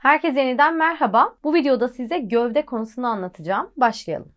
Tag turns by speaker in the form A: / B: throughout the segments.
A: Herkese yeniden merhaba. Bu videoda size gövde konusunu anlatacağım. Başlayalım.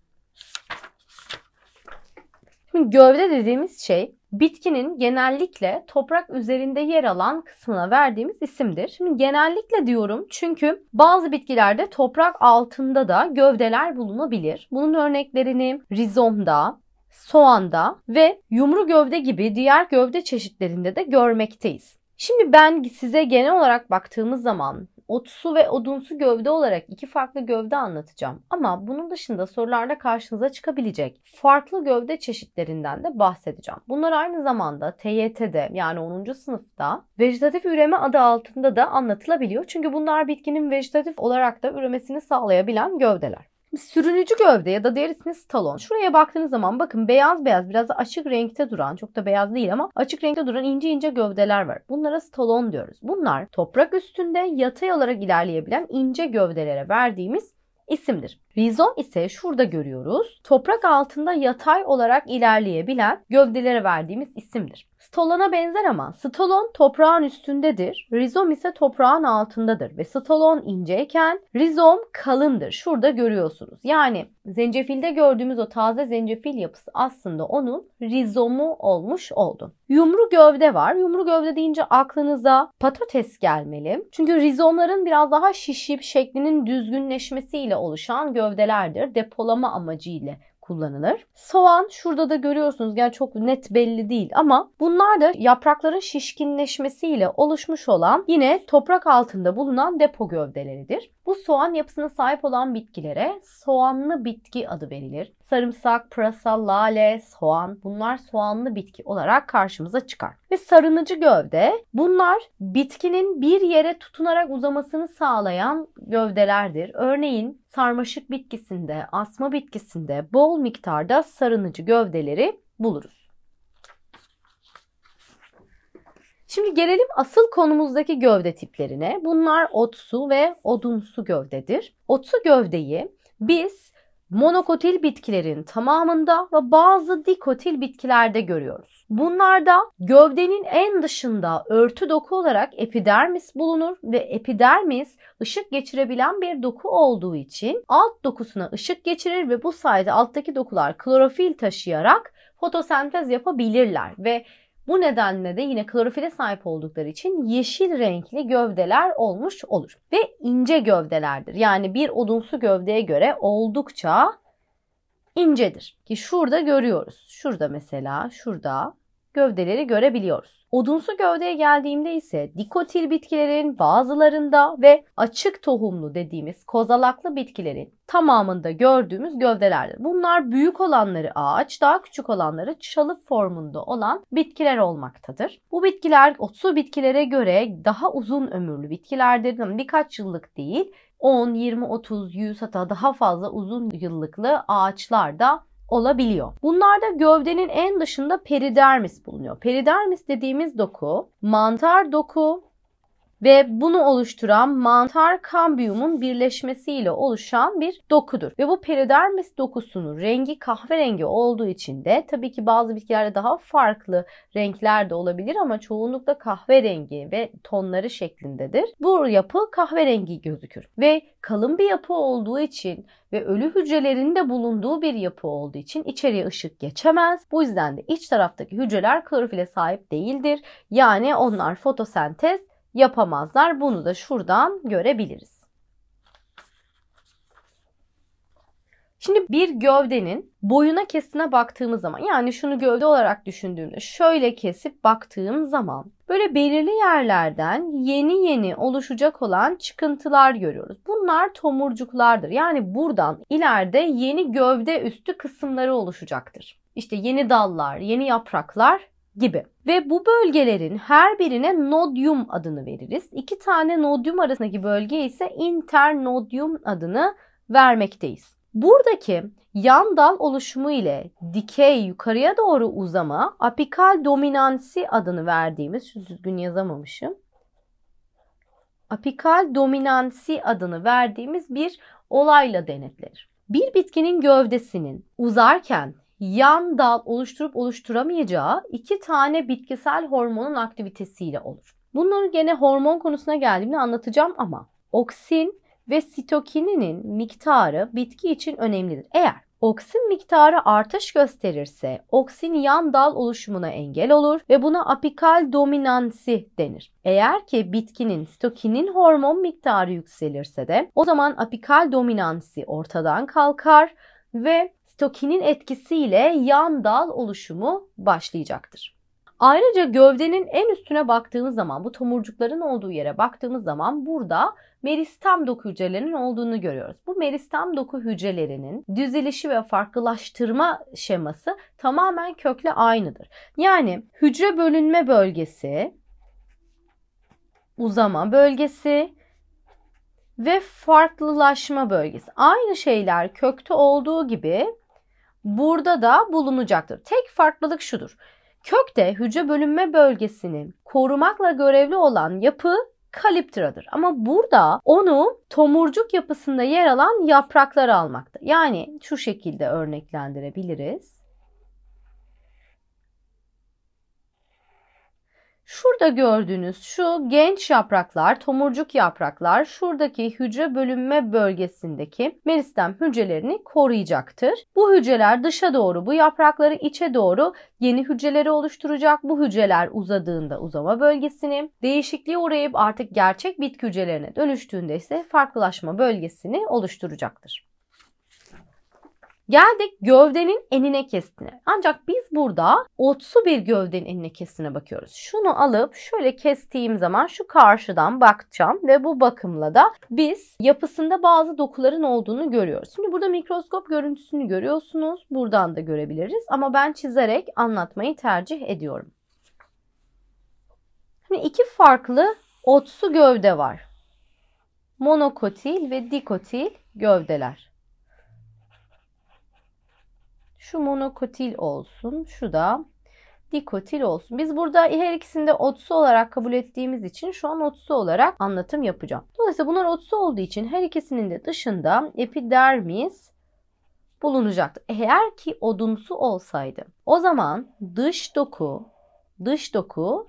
A: Şimdi gövde dediğimiz şey bitkinin genellikle toprak üzerinde yer alan kısmına verdiğimiz isimdir. Şimdi genellikle diyorum çünkü bazı bitkilerde toprak altında da gövdeler bulunabilir. Bunun örneklerini rizomda, soğanda ve yumru gövde gibi diğer gövde çeşitlerinde de görmekteyiz. Şimdi ben size genel olarak baktığımız zaman otsu ve odunsu gövde olarak iki farklı gövde anlatacağım. Ama bunun dışında sorularda karşınıza çıkabilecek farklı gövde çeşitlerinden de bahsedeceğim. Bunlar aynı zamanda TYT'de yani 10. sınıfta vejetatif üreme adı altında da anlatılabiliyor. Çünkü bunlar bitkinin vejetatif olarak da üremesini sağlayabilen gövdeler. Sürünücü gövde ya da diğer ismi stalon. Şuraya baktığınız zaman bakın beyaz beyaz biraz da açık renkte duran çok da beyaz değil ama açık renkte duran ince ince gövdeler var. Bunlara stalon diyoruz. Bunlar toprak üstünde yatay olarak ilerleyebilen ince gövdelere verdiğimiz isimdir. Rizom ise şurada görüyoruz. Toprak altında yatay olarak ilerleyebilen gövdelere verdiğimiz isimdir. Stolona benzer ama stolon toprağın üstündedir. Rizom ise toprağın altındadır ve stolon inceyken rizom kalındır. Şurada görüyorsunuz. Yani zencefilde gördüğümüz o taze zencefil yapısı aslında onun rizomu olmuş oldu. Yumru gövde var. Yumru gövde deyince aklınıza patates gelmeli. Çünkü rizomların biraz daha şişip şeklinin düzgünleşmesiyle oluşan gövdelerdir. Depolama amacıyla kullanılır. Soğan şurada da görüyorsunuz. Yani çok net belli değil ama bunlar da yaprakların şişkinleşmesiyle oluşmuş olan yine toprak altında bulunan depo gövdeleridir. Bu soğan yapısına sahip olan bitkilere soğanlı bitki adı verilir. Sarımsak, pırasa, lale, soğan bunlar soğanlı bitki olarak karşımıza çıkar. Ve sarınıcı gövde bunlar bitkinin bir yere tutunarak uzamasını sağlayan gövdelerdir. Örneğin sarmaşık bitkisinde, asma bitkisinde bol miktarda sarınıcı gövdeleri buluruz. Şimdi gelelim asıl konumuzdaki gövde tiplerine. Bunlar otsu ve odunsu gövdedir. Otsu gövdeyi biz monokotil bitkilerin tamamında ve bazı dikotil bitkilerde görüyoruz. Bunlarda gövdenin en dışında örtü doku olarak epidermis bulunur ve epidermis ışık geçirebilen bir doku olduğu için alt dokusuna ışık geçirir ve bu sayede alttaki dokular klorofil taşıyarak fotosentez yapabilirler ve bu nedenle de yine klorofile sahip oldukları için yeşil renkli gövdeler olmuş olur. Ve ince gövdelerdir. Yani bir odunsu gövdeye göre oldukça incedir. Ki şurada görüyoruz. Şurada mesela şurada gövdeleri görebiliyoruz. Odunsu gövdeye geldiğimde ise dikotil bitkilerin bazılarında ve açık tohumlu dediğimiz kozalaklı bitkilerin tamamında gördüğümüz gövdelerdir. Bunlar büyük olanları ağaç, daha küçük olanları çalı formunda olan bitkiler olmaktadır. Bu bitkiler otsu bitkilere göre daha uzun ömürlü bitkilerdir. Birkaç yıllık değil, 10, 20, 30, 100 hatta daha fazla uzun yıllıklı ağaçlar da olabiliyor. Bunlarda gövdenin en dışında peridermis bulunuyor. Peridermis dediğimiz doku mantar doku ve bunu oluşturan mantar kambiyumun birleşmesiyle oluşan bir dokudur. Ve bu peridermis dokusunun rengi kahverengi olduğu için de tabii ki bazı bitkilerde daha farklı renkler de olabilir ama çoğunlukla kahverengi ve tonları şeklindedir. Bu yapı kahverengi gözükür ve kalın bir yapı olduğu için ve ölü hücrelerin de bulunduğu bir yapı olduğu için içeriye ışık geçemez. Bu yüzden de iç taraftaki hücreler klorofile sahip değildir. Yani onlar fotosentez yapamazlar. Bunu da şuradan görebiliriz. Şimdi bir gövdenin boyuna kesine baktığımız zaman yani şunu gövde olarak düşündüğümde şöyle kesip baktığım zaman böyle belirli yerlerden yeni yeni oluşacak olan çıkıntılar görüyoruz. Bunlar tomurcuklardır. Yani buradan ileride yeni gövde üstü kısımları oluşacaktır. İşte yeni dallar, yeni yapraklar gibi. Ve bu bölgelerin her birine nodyum adını veririz. İki tane nodyum arasındaki bölge ise internodyum adını vermekteyiz. Buradaki yan dal oluşumu ile dikey yukarıya doğru uzama apikal dominansi adını verdiğimiz, düzgün yazamamışım. Apikal dominansi adını verdiğimiz bir olayla denetlenir. Bir bitkinin gövdesinin uzarken yan dal oluşturup oluşturamayacağı iki tane bitkisel hormonun aktivitesiyle olur. Bunları gene hormon konusuna geldiğimde anlatacağım ama oksin ve sitokininin miktarı bitki için önemlidir. Eğer oksin miktarı artış gösterirse oksin yan dal oluşumuna engel olur ve buna apikal dominansi denir. Eğer ki bitkinin sitokinin hormon miktarı yükselirse de o zaman apikal dominansi ortadan kalkar ve sitokinin etkisiyle yan dal oluşumu başlayacaktır. Ayrıca gövdenin en üstüne baktığımız zaman bu tomurcukların olduğu yere baktığımız zaman burada meristem doku hücrelerinin olduğunu görüyoruz. Bu meristem doku hücrelerinin düzilişi ve farklılaştırma şeması tamamen kökle aynıdır. Yani hücre bölünme bölgesi, uzama bölgesi ve farklılaşma bölgesi. Aynı şeyler kökte olduğu gibi burada da bulunacaktır. Tek farklılık şudur. Kökte hücre bölünme bölgesini korumakla görevli olan yapı kaliptradır. Ama burada onu tomurcuk yapısında yer alan yapraklar almakta. Yani şu şekilde örneklendirebiliriz. Şurada gördüğünüz şu genç yapraklar, tomurcuk yapraklar şuradaki hücre bölünme bölgesindeki meristem hücrelerini koruyacaktır. Bu hücreler dışa doğru, bu yaprakları içe doğru yeni hücreleri oluşturacak. Bu hücreler uzadığında uzama bölgesini, değişikliğe uğrayıp artık gerçek bitki hücrelerine dönüştüğünde ise farklılaşma bölgesini oluşturacaktır. Geldik gövdenin enine kesitine. Ancak biz burada otsu bir gövdenin enine kesitine bakıyoruz. Şunu alıp şöyle kestiğim zaman şu karşıdan bakacağım ve bu bakımla da biz yapısında bazı dokuların olduğunu görüyoruz. Şimdi burada mikroskop görüntüsünü görüyorsunuz. Buradan da görebiliriz ama ben çizerek anlatmayı tercih ediyorum. Şimdi iki farklı otsu gövde var. Monokotil ve dikotil gövdeler. Şu monokotil olsun. Şu da dikotil olsun. Biz burada her ikisini de otsu olarak kabul ettiğimiz için şu an otsu olarak anlatım yapacağım. Dolayısıyla bunlar otsu olduğu için her ikisinin de dışında epidermis bulunacaktı. Eğer ki odunsu olsaydı o zaman dış doku dış doku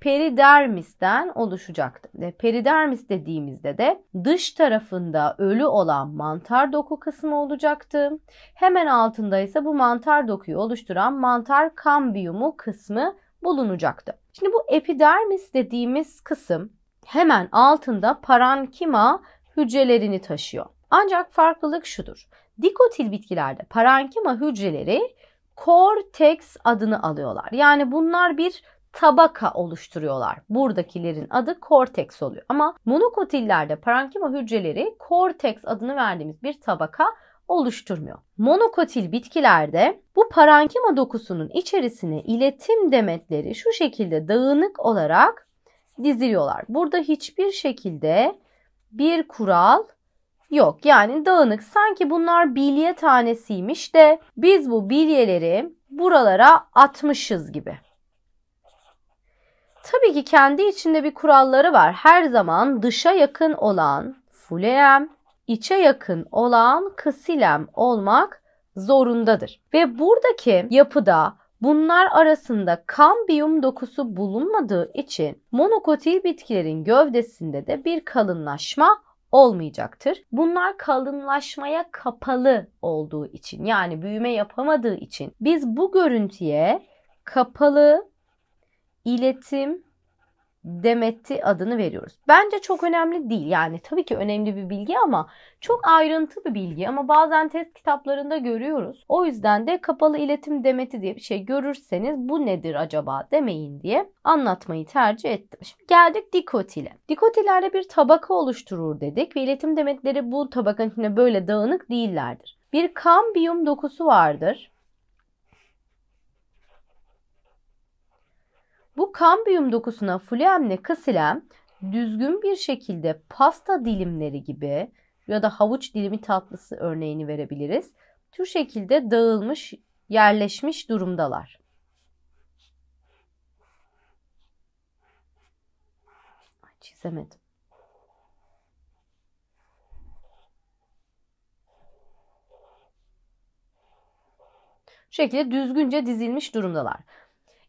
A: peridermisten oluşacaktı. Ve peridermis dediğimizde de dış tarafında ölü olan mantar doku kısmı olacaktı. Hemen altında ise bu mantar dokuyu oluşturan mantar kambiyumu kısmı bulunacaktı. Şimdi bu epidermis dediğimiz kısım hemen altında parankima hücrelerini taşıyor. Ancak farklılık şudur. Dikotil bitkilerde parankima hücreleri cortex adını alıyorlar. Yani bunlar bir tabaka oluşturuyorlar. Buradakilerin adı korteks oluyor. Ama monokotillerde parankima hücreleri korteks adını verdiğimiz bir tabaka oluşturmuyor. Monokotil bitkilerde bu parankima dokusunun içerisine iletim demetleri şu şekilde dağınık olarak diziliyorlar. Burada hiçbir şekilde bir kural yok. Yani dağınık sanki bunlar bilye tanesiymiş de biz bu bilyeleri buralara atmışız gibi. Tabii ki kendi içinde bir kuralları var. Her zaman dışa yakın olan fuleem, içe yakın olan kısilem olmak zorundadır. Ve buradaki yapıda bunlar arasında kambiyum dokusu bulunmadığı için monokotil bitkilerin gövdesinde de bir kalınlaşma olmayacaktır. Bunlar kalınlaşmaya kapalı olduğu için yani büyüme yapamadığı için biz bu görüntüye kapalı iletim demeti adını veriyoruz. Bence çok önemli değil. Yani tabii ki önemli bir bilgi ama çok ayrıntı bir bilgi ama bazen test kitaplarında görüyoruz. O yüzden de kapalı iletim demeti diye bir şey görürseniz bu nedir acaba demeyin diye anlatmayı tercih ettim. Şimdi geldik dikotile. Dikotilerde bir tabaka oluşturur dedik ve iletim demetleri bu tabakanın içinde böyle dağınık değillerdir. Bir kambiyum dokusu vardır. Bu kambiyum dokusuna fluemle kısilem düzgün bir şekilde pasta dilimleri gibi ya da havuç dilimi tatlısı örneğini verebiliriz. Şu şekilde dağılmış, yerleşmiş durumdalar. Çizemedim. Şu şekilde düzgünce dizilmiş durumdalar.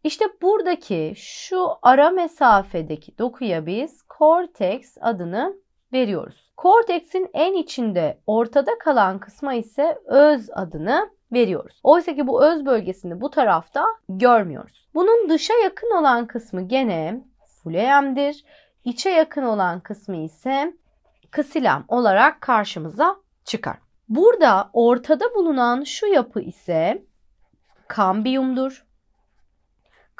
A: İşte buradaki şu ara mesafedeki dokuya biz cortex adını veriyoruz. Korteksin en içinde ortada kalan kısma ise öz adını veriyoruz. Oysa ki bu öz bölgesini bu tarafta görmüyoruz. Bunun dışa yakın olan kısmı gene fuleyemdir. İçe yakın olan kısmı ise kısilem olarak karşımıza çıkar. Burada ortada bulunan şu yapı ise kambiyumdur.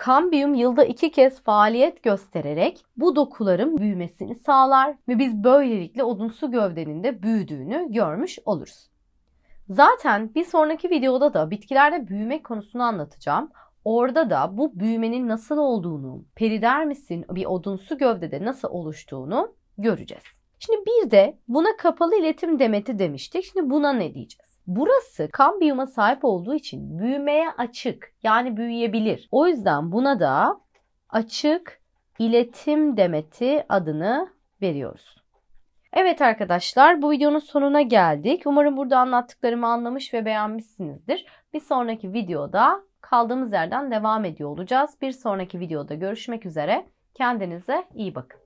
A: Kambiyum yılda iki kez faaliyet göstererek bu dokuların büyümesini sağlar ve biz böylelikle odunsu gövdenin de büyüdüğünü görmüş oluruz. Zaten bir sonraki videoda da bitkilerde büyüme konusunu anlatacağım. Orada da bu büyümenin nasıl olduğunu, peridermisin bir odunsu gövdede nasıl oluştuğunu göreceğiz. Şimdi bir de buna kapalı iletim demeti demiştik. Şimdi buna ne diyeceğiz? Burası kambiyuma sahip olduğu için büyümeye açık yani büyüyebilir. O yüzden buna da açık iletim demeti adını veriyoruz. Evet arkadaşlar bu videonun sonuna geldik. Umarım burada anlattıklarımı anlamış ve beğenmişsinizdir. Bir sonraki videoda kaldığımız yerden devam ediyor olacağız. Bir sonraki videoda görüşmek üzere. Kendinize iyi bakın.